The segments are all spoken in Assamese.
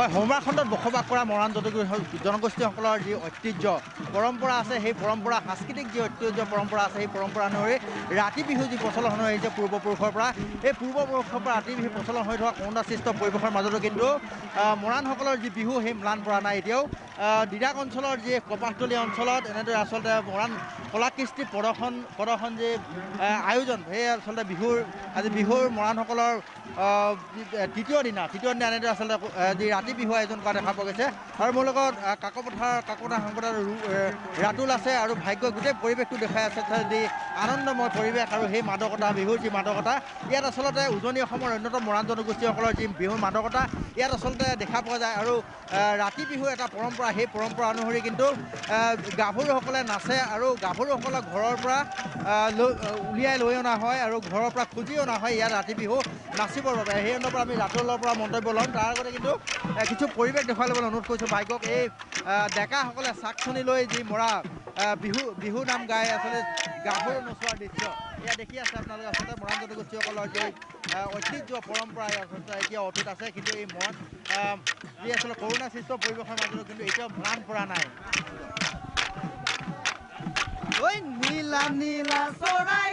হয় সৌমাখণ্ডত বসবাস কৰা মৰাণ জনগোষ্ঠীসকলৰ যি ঐতিহ্য পৰম্পৰা আছে সেই পৰম্পৰা সাংস্কৃতিক যি ঐতিহ্য পৰম্পৰা আছে সেই পৰম্পৰা অনুসৰি ৰাতি বিহু যি প্ৰচলন হৈ আহিছে পূৰ্বপুৰুষৰ পৰা এই পূৰ্বপুৰুষৰ পৰা ৰাতি বিহু প্ৰচলন হৈ থকা কৰোণাসৃষ্ট পৰিৱেশৰ মাজতো কিন্তু মৰাণসকলৰ যি বিহু সেই ম্লান পৰা নাই এতিয়াও। ডিৰাক অঞ্চলৰ যি কপাহতলী অঞ্চলত এনেদৰে আচলতে মৰাণ কলা কৃষ্টি প্ৰদৰ্শন প্ৰদৰ্শন যি আয়োজন সেই আচলতে বিহুৰ আজি বিহুৰ মৰাণসকলৰ তৃতীয় দিনা তৃতীয় দিনা এনেদৰে আচলতে যি ৰাতি বিহু আয়োজন কৰা দেখা পোৱা গৈছে। আৰু মোৰ লগত কাকপথাৰ কাকপথাৰ সংবাদৰ ৰাতুল আছে আৰু ভাগ্য গোটেই পৰিৱেশটো দেখাই আছে। যি আনন্দময় পৰিৱেশ আৰু সেই মাদকতা বিহুৰ যি মাদকতা ইয়াত আচলতে উজনি অসমৰ অন্যতম মৰাণ জনগোষ্ঠীসকলৰ যি বিহুৰ মাদকতা ইয়াত আচলতে দেখা পোৱা যায়। আৰু ৰাতি বিহু এটা পৰম্পৰা সেই পৰম্পৰা অনুসৰি কিন্তু গাভৰুসকলে নাচে আৰু গাভৰুসকলক ঘৰৰ পৰা উলিয়াই লৈ অনা হয় আৰু ঘৰৰ পৰা খুজি অনা হয়। ইয়াত ৰাতি বিহু নাচিবৰ বাবে। সেই পৰা আমি ৰাতুলৰ পৰা মন্তব্য ল'ম। তাৰ আগতে কিন্তু কিছু পৰিৱেশ দেখুৱাই ল'বলৈ অনুৰোধ কৰিছোঁ ভাগ্যক এই ডেকাসকলে চাক চুনি লৈ যি মৰা বিহু বিহু নাম গাই আচলতে গাভৰু নচোৱাৰ দৃশ্য। এয়া দেখি আছে আপোনালোকে আচলতে মৰাণ জনগোষ্ঠীসকলৰ যি ঐতিহ্য পৰম্পৰা আচলতে এতিয়া অতীত আছে কিন্তু এই মৰাণ যি আচলতে কৰোণা সৃষ্ট পৰিৱেশৰ মাজতো কিন্তু এতিয়াও ম্লান পৰা নাই। ঐ নীলা নীলা চৰাই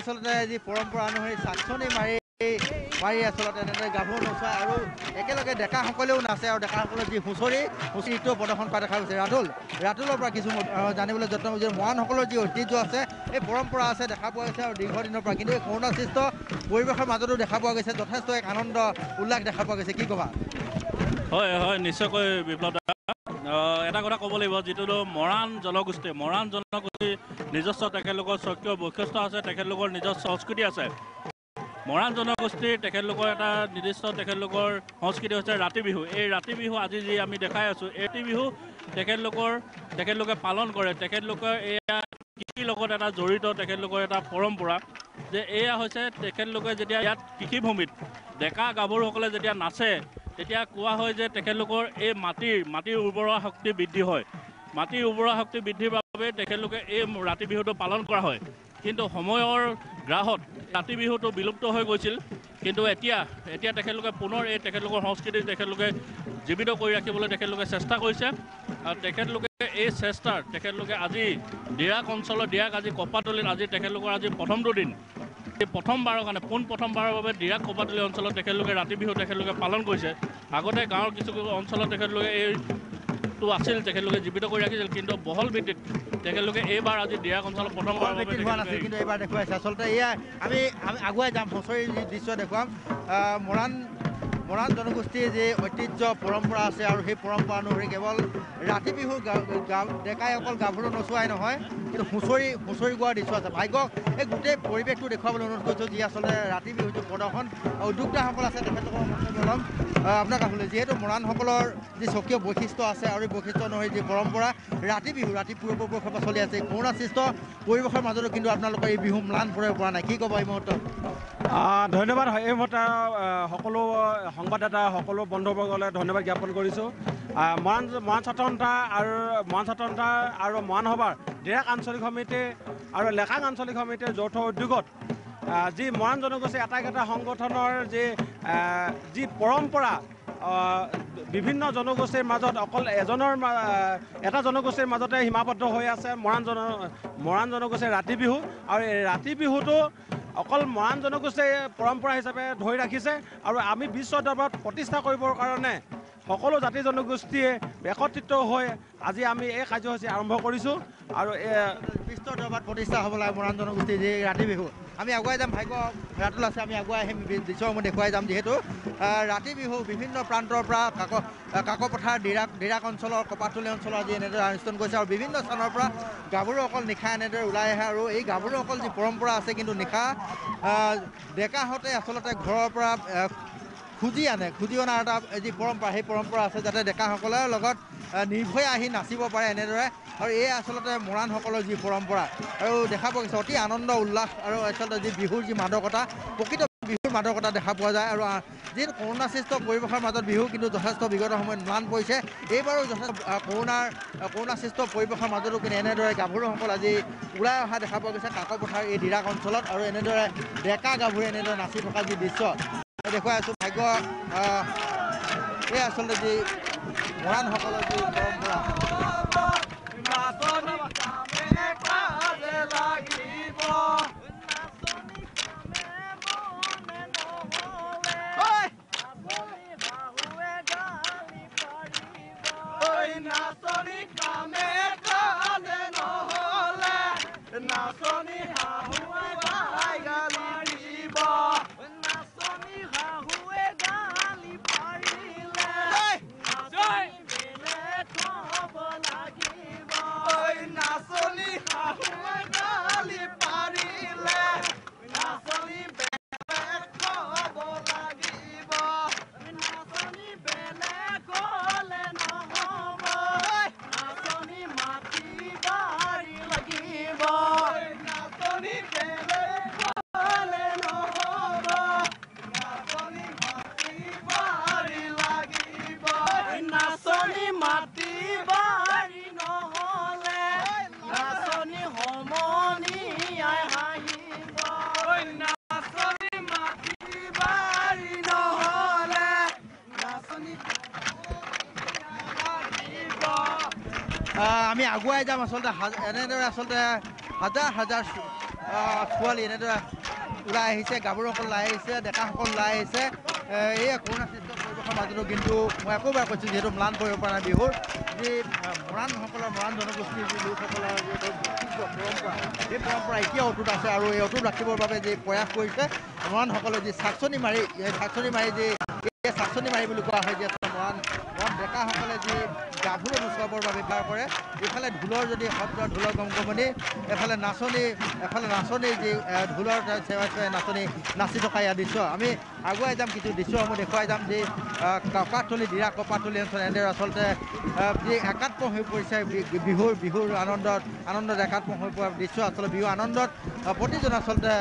আচলতে যি পৰম্পৰা অনুসৰি চাকচনি মাৰি মাৰি আচলতে এনেদৰে গাভৰু নচোৱাই আৰু একেলগে ডেকাসকলেও নাচে আৰু ডেকাসকলৰ যি হুঁচৰি হুঁচৰি নৃত্য প্ৰদৰ্শন কৰা দেখা গৈছে। ৰাতুল ৰাতুলৰ পৰা কিছু জানিবলৈ যত্ন কৰিছোঁ। মৰাণসকলৰ যি ঐতিহ্য আছে এই পৰম্পৰা আছে দেখা পোৱা গৈছে আৰু দীৰ্ঘদিনৰ পৰা। কিন্তু এই কৰোণাসৃষ্ট পৰিৱেশৰ মাজতো দেখা পোৱা গৈছে যথেষ্ট এক আনন্দ উল্লাস দেখা পোৱা গৈছে। কি ক'বা? হয় হয় নিশ্চয়কৈ বিপ্লৱ এটা কথা ক'ব লাগিব যিটো মৰাণ জনগোষ্ঠী মৰাণ জনগোষ্ঠী নিজস্ব তেখেতলোকৰ স্বকীয় বৈশিষ্ট্য আছে তেখেতলোকৰ নিজস্ব সংস্কৃতি আছে। মৰাণ জনগোষ্ঠীৰ তেখেতলোকৰ এটা নিৰ্দিষ্ট তেখেতলোকৰ সংস্কৃতি হৈছে ৰাতি বিহু। এই ৰাতি বিহু আজি যি আমি দেখাই আছোঁ ৰাতি বিহু তেখেতলোকৰ তেখেতলোকে পালন কৰে। তেখেতলোকৰ এয়া কৃষিৰ লগত এটা জড়িত তেখেতলোকৰ এটা পৰম্পৰা যে এয়া হৈছে তেখেতলোকে যেতিয়া ইয়াত কৃষিভূমিত ডেকা গাভৰুসকলে যেতিয়া নাচে তেতিয়া কোৱা হয় যে তেখেতলোকৰ এই মাটিৰ মাটিৰ উৰ্বৰা শক্তি বৃদ্ধি হয়। মাটিৰ উৰ্বৰা শক্তি বৃদ্ধিৰ বাবে তেখেতলোকে এই ৰাতি বিহুটো পালন কৰা হয়। কিন্তু সময়ৰ গ্ৰাহত ৰাতি বিহুটো বিলুপ্ত হৈ গৈছিল। কিন্তু এতিয়া এতিয়া তেখেতলোকে পুনৰ এই তেখেতলোকৰ সংস্কৃতি তেখেতলোকে জীৱিত কৰি ৰাখিবলৈ তেখেতলোকে চেষ্টা কৰিছে। আৰু তেখেতলোকে এই চেষ্টাৰ তেখেতলোকে আজি ডিৰাক অঞ্চলৰ ডিৰাক আজি কপাতলিত আজি তেখেতলোকৰ আজি প্ৰথমটো দিন। প্ৰথমবাৰৰ কাৰণে পোন প্ৰথমবাৰৰ বাবে ডিৰাক কপাতলি অঞ্চলত তেখেতলোকে ৰাতি বিহু তেখেতলোকে পালন কৰিছে। আগতে গাঁৱৰ কিছু অঞ্চলত তেখেতলোকে এইটো আছিল তেখেতলোকে জীৱিত কৰি ৰাখিছিল কিন্তু বহল ভিত্তিত তেখেতলোকে এইবাৰ আজি ডিৰাক অঞ্চলত প্ৰথমবাৰৰ বাবে হোৱা নাছিল কিন্তু এইবাৰ দেখুৱাইছে। আচলতে এয়া আমি আমি আগুৱাই যাম হুঁচৰি দৃশ্য দেখুৱাম। মৰাণ মৰাণ জনগোষ্ঠীৰ যি ঐতিহ্য পৰম্পৰা আছে আৰু সেই পৰম্পৰা অনুসৰি কেৱল ৰাতি বিহু ডেকাই অকল গাভৰু নচোৱাই নহয় কিন্তু হুঁচৰি হুঁচৰি গোৱাৰ দৃশ্য আছে। ভাগ্যক এই গোটেই পৰিৱেশটো দেখুৱাবলৈ অনুৰোধ কৰিছোঁ যি আচলতে ৰাতি বিহুটো প্ৰদৰ্শন উদ্যোক্তাসকল আছে তেখেতলোকৰ ল'ম। আপোনাক আচলতে যিহেতু মৰাণসকলৰ যি স্বকীয় বৈশিষ্ট্য আছে আৰু এই বৈশিষ্ট্য অনুসৰি যি পৰম্পৰা ৰাতি বিহু ৰাতি পূৰ্বপুৰুষৰ পৰা চলি আছে কৰোণা সৃষ্ট পৰিৱেশৰ মাজতো কিন্তু আপোনালোকৰ এই বিহু ম্লান পৰিব পৰা নাই। কি ক'ব এই মুহূৰ্তত? ধন্যবাদ এই মুহূৰ্তে সকলো সংবাদদাতা সকলো বন্ধুবৰ্গলৈ ধন্যবাদ জ্ঞাপন কৰিছোঁ। মৰাণ মৰাণ স্বতন্ত্ৰতা আৰু মৰাণ স্বতন্ত্ৰতা আৰু মৰাণ সভাৰ আঞ্চলিক সমিতি আৰু লেখাং আঞ্চলিক সমিতিৰ যৌথ উদ্যোগত যি মৰাণ জনগোষ্ঠী এটাইকেইটা সংগঠনৰ যি যি পৰম্পৰা বিভিন্ন জনগোষ্ঠীৰ মাজত অকল এজনৰ এটা জনগোষ্ঠীৰ মাজতে সীমাবদ্ধ হৈ আছে মৰাণ জন মৰাণ জনগোষ্ঠীৰ ৰাতি বিহু। আৰু এই ৰাতি বিহুটো অকল মৰাণ জনগোষ্ঠীয়ে পৰম্পৰা হিচাপে ধৰি ৰাখিছে আৰু আমি বিশ্ব দৰবাৰত প্ৰতিষ্ঠা কৰিবৰ কাৰণে সকলো জাতি জনগোষ্ঠীয়ে একত্ৰিত হৈ আজি আমি এই কাৰ্যসূচী আৰম্ভ কৰিছোঁ আৰু বিশ্ব দৰবাৰত প্ৰতিষ্ঠা হ'ব লাগে মৰাণ জনগোষ্ঠীৰ যি ৰাতি বিহু। আমি আগুৱাই যাম ভাগ্য ৰাতুল আছে আমি আগুৱাই আহিম দৃশ্যসমূহ দেখুৱাই যাম যিহেতু। ৰাতি বিহু বিভিন্ন প্ৰান্তৰ পৰা কাক কাকপথাৰ ডিৰাক ডিৰাক অঞ্চলৰ কপাতলি অঞ্চলৰ আজি এনেদৰে অনুষ্ঠান কৰিছে আৰু বিভিন্ন স্থানৰ পৰা গাভৰুসকল নিশা এনেদৰে ওলাই আহে আৰু এই গাভৰুসকল যি পৰম্পৰা আছে কিন্তু নিশা ডেকাহঁতে আচলতে ঘৰৰ পৰা খুজি আনে। খুজি অনাৰ এটা যি পৰম্পৰা সেই পৰম্পৰা আছে যাতে ডেকাসকলৰ লগত নিৰ্ভয়ে আহি নাচিব পাৰে এনেদৰে। আৰু এই আচলতে মৰাণসকলৰ যি পৰম্পৰা আৰু দেখা পোৱা গৈছে অতি আনন্দ উল্লাস আৰু আচলতে যি বিহুৰ যি মাদকতা প্ৰকৃত বিহুৰ মাদকতা দেখা পোৱা যায়। আৰু যিহেতু কৰোণা সৃষ্ট পৰিৱেশৰ মাজত বিহু কিন্তু যথেষ্ট বিগত সময়ত ম্লান পৰিছে এইবাৰো যথেষ্ট কৰোণাৰ কৰোণা সৃষ্ট পৰিৱেশৰ মাজতো কিন্তু এনেদৰে গাভৰুসকল আজি ওলাই অহা দেখা পোৱা গৈছে কাকপথাৰ এই ডিৰাক অঞ্চলত। আৰু এনেদৰে ডেকা গাভৰু এনেদৰে নাচি থকা যি দৃশ্য দেখুৱাই আছোঁ ভাগ্য এই আচলতে যি মৰাণসকলৰ যি পৰম্পৰা। আমি আগুৱাই যাম আচলতে এনেদৰে আচলতে হাজাৰ হাজাৰ ছোৱালী এনেদৰে ওলাই আহিছে গাভৰুসকল ওলাই আহিছে ডেকাসকল ওলাই আহিছে। এই কৰোণা পৰিৱেশৰ মাজতো কিন্তু মই আকৌ এবাৰ কৈছোঁ যিহেতু ম্লান কৰিব পৰা নাই বিহুৰ যি মৰাণসকলৰ মৰাণ জনগোষ্ঠীৰ যি লোকসকলৰ যি পৰম্পৰা সেই পৰম্পৰা এতিয়াও অটুট আছে আৰু এই অটুট ৰাখিবৰ বাবে যি প্ৰয়াস কৰিছে মৰাণসকলে যি চাকচনি মাৰি এই চাকচনি মাৰি যি চাকচনি মাৰি বুলি কোৱা হয় যে মৰাণ মৰাণ ডেকাসকলে যি গাভৰু নচুৱাবৰ বাবে ব্যৱহাৰ কৰে। ইফালে ঢোলৰ যদি শব্দ ঢোলৰ গমগমনি এফালে নাচনী এফালে নাচনী যি ঢোলৰ চেৱাই চেৱাই নাচনী নাচি থকা ইয়াৰ দৃশ্য। আমি আগুৱাই যাম কিছু দৃশ্যসমূহ দেখুৱাই যাম যি কপাতলি দিৰা কপাতলি অঞ্চল এনেদৰে আচলতে যি একাত্ম হৈ পৰিছে বিহুৰ বিহুৰ আনন্দত আনন্দত একাত্ম হৈ পৰা দৃশ্য আচলতে বিহু আনন্দত প্ৰতিজন আচলতে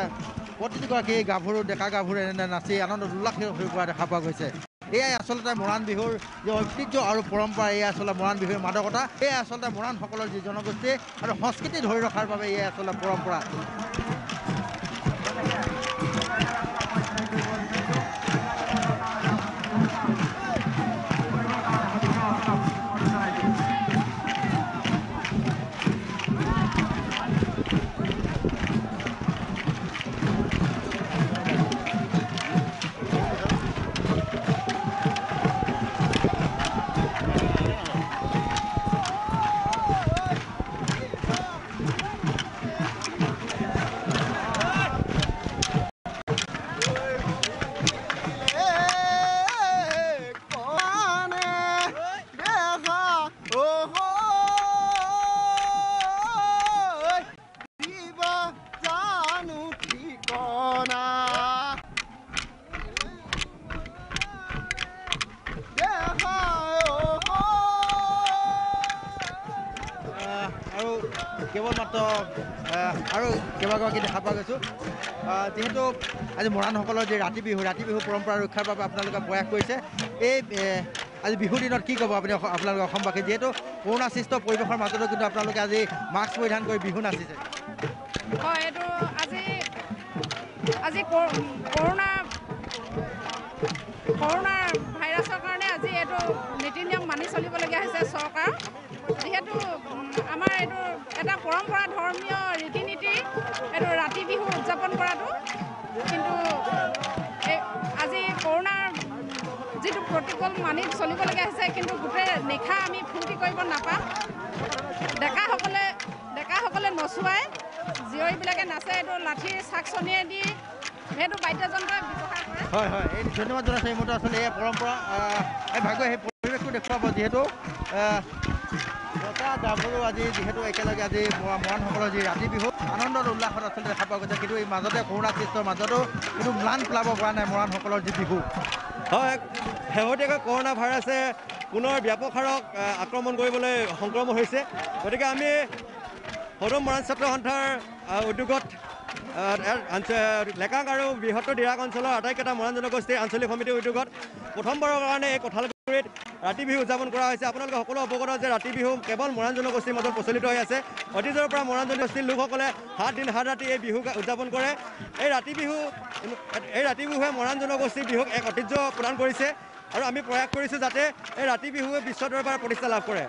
প্ৰতিগৰাকী গাভৰু ডেকা গাভৰু এনেদৰে নাচি আনন্দত উল্লাসিত হৈ পৰা দেখা পোৱা গৈছে। এয়াই আচলতে মৰাণ বিহুৰ যি ঐতিহ্য আৰু পৰম্পৰা এয়াই আচলতে মৰাণ বিহুৰ মাদকতা এয়াই আচলতে মৰাণসকলৰ যি জনগোষ্ঠী আৰু সংস্কৃতি ধৰি ৰখাৰ বাবে এয়াই আচলতে পৰম্পৰা। কেৱল মাত্ৰ আৰু কেইবাগৰাকী দেখা পোৱা গৈছোঁ। যিহেতু আজি মৰাণসকলৰ যি ৰাতি বিহু ৰাতি বিহু পৰম্পৰা ৰক্ষাৰ বাবে আপোনালোকে প্ৰয়াস কৰিছে এই আজি বিহুৰ দিনত কি ক'ব আপুনি আপোনালোকে অসমবাসী? যিহেতু কৰোণা সৃষ্ট পৰিৱেশৰ মাজতো কিন্তু আপোনালোকে আজি মাস্ক পৰিধান কৰি বিহু নাচিছে। হয় এইটো আজি আজি কৰ- কৰোণা কৰোণা প্ৰতিকূল মানি চলিবলগীয়া হৈছে কিন্তু গোটেই নিশা আমি ফূৰ্তি কৰিব নাপাম। ডেকাসকলে ডেকাসকলে নচুৱাই জীয়ৰীবিলাকে নাচে এইটো লাঠিৰ চাকচনিয়ে দি সেইটো বাদ্যযন্ত্ৰ ব্যৱহাৰ কৰে। হয় হয় এই ধন্যবাদ জনাইছোঁ এই মতে আচলতে এই পৰম্পৰা এই ভাগ্য সেই পৰিৱেশটো দেখুৱাব যিহেতু ডেকা গাভৰু আজি যিহেতু একেলগে আজি মৰাণসকলৰ যি ৰাতি বিহু আনন্দত উল্লাসত আচলতে দেখা পোৱা গৈছে কিন্তু এই মাজতে কৰোণা সৃষ্টৰ মাজতো কিন্তু ম্লান পেলাব পৰা নাই মৰাণসকলৰ যি বিহু। হয় শেহতীয়াকৈ কৰোণা ভাইৰাছে পুনৰ ব্যাপক আহ, আক্ৰমণ কৰিবলৈ সংক্ৰমণ হৈছে। গতিকে আমি সদৌ মৰাণ ছাত্ৰ সন্থাৰ উদ্যোগত আহ, ইয়াৰ আঞ্চ- লেকাং আৰু বৃহত্তৰ ডিৰাক অঞ্চলৰ আটাইকেইটা মৰাণ জনগোষ্ঠীৰ আঞ্চলিক সমিতিৰ উদ্যোগত প্ৰথমবাৰৰ কাৰণে এই কঁঠালগুৰিত ৰাতি বিহু উদযাপন কৰা হৈছে। আপোনালোকে সকলো অৱগত যে ৰাতি বিহু কেৱল মৰাণ জনগোষ্ঠীৰ মাজত প্ৰচলিত হৈ আছে। অতীজৰ পৰা মৰাণ জনগোষ্ঠীৰ লোকসকলে সাত দিন সাত ৰাতি এই বিহু উদযাপন কৰে। এই ৰাতি বিহু এই ৰাতি বিহুৱে মৰাণ জনগোষ্ঠীৰ বিহুক এক ঐতিহ্য প্ৰদান কৰিছে। আৰু আমি প্ৰয়াস কৰিছোঁ যাতে এই ৰাতি বিহুৱে বিশ্ব দৰবাৰ প্ৰতিষ্ঠা লাভ কৰে।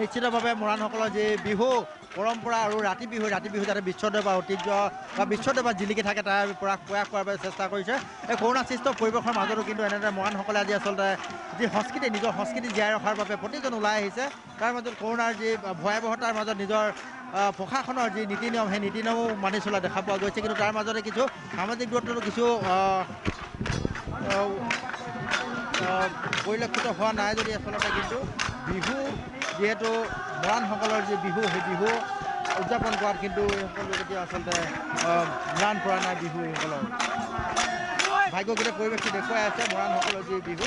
নিশ্চিতভাৱে মৰাণসকলৰ যি বিহু পৰম্পৰা আৰু ৰাতি বিহু ৰাতি বিহু যাতে বিশ্বদে বা ঐতিহ্য বা বিশ্বদে বা জিলিকি থাকে তাৰ পৰা প্ৰয়াস কৰাৰ বাবে চেষ্টা কৰিছে। এই কৰোণা সৃষ্ট পৰিৱেশৰ মাজতো কিন্তু এনেদৰে মৰাণসকলে আজি আচলতে যি সংস্কৃতি নিজৰ সংস্কৃতি জীয়াই ৰখাৰ বাবে প্ৰতিজন ওলাই আহিছে। তাৰ মাজত কৰোণাৰ যি ভয়াৱহতাৰ মাজত নিজৰ প্ৰশাসনৰ যি নীতি নিয়ম সেই নীতি নিয়মো মানি চলা দেখা পোৱা গৈছে। কিন্তু তাৰ মাজতে কিছু সামাজিক দূৰত্বতো কিছু পৰিলক্ষিত হোৱা নাই যদি আচলতে কিন্তু বিহু যিহেতু মৰাণসকলৰ যি বিহু সেই বিহু উদযাপন কৰাত কিন্তু এইসকল এতিয়া আচলতে ম্লান পৰা নাই বিহু এইসকলৰ ভাগ্যগীতে পৰিৱেশটো দেখুৱাই আছে মৰাণসকলৰ যি বিহু।